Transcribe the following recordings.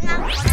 行啊。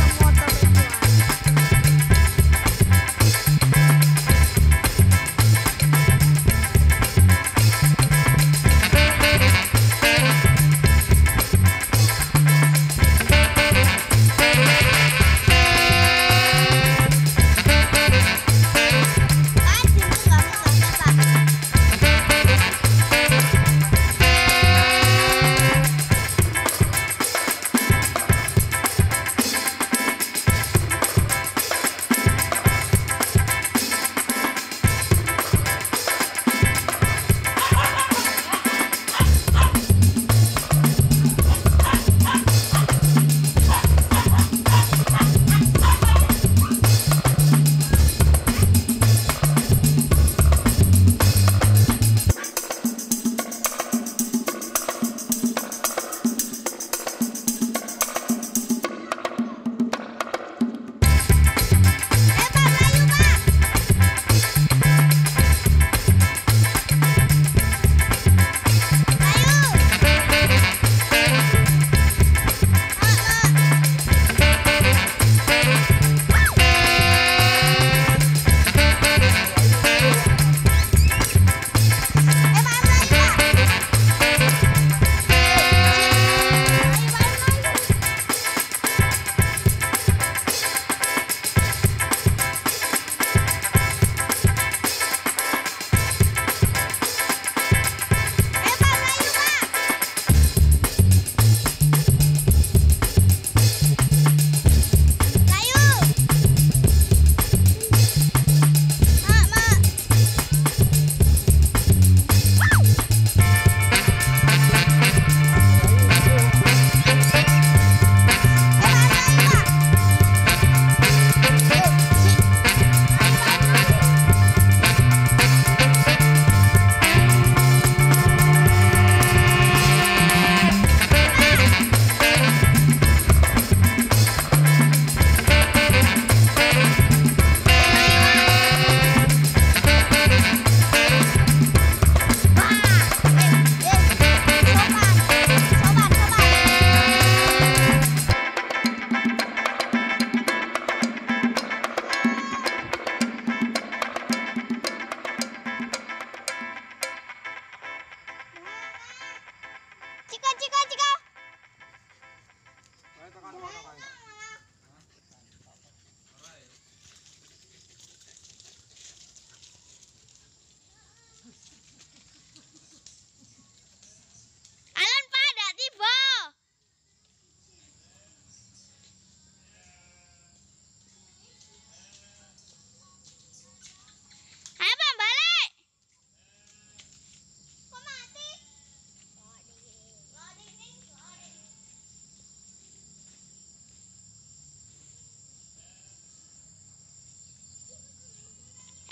チカチカチカ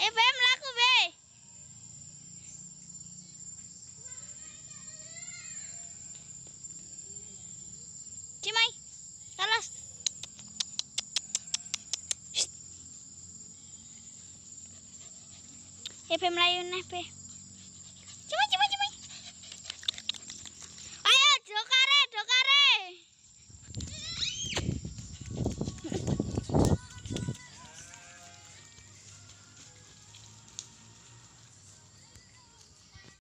FM laku be. Cimai, kalah. FM layu nih be.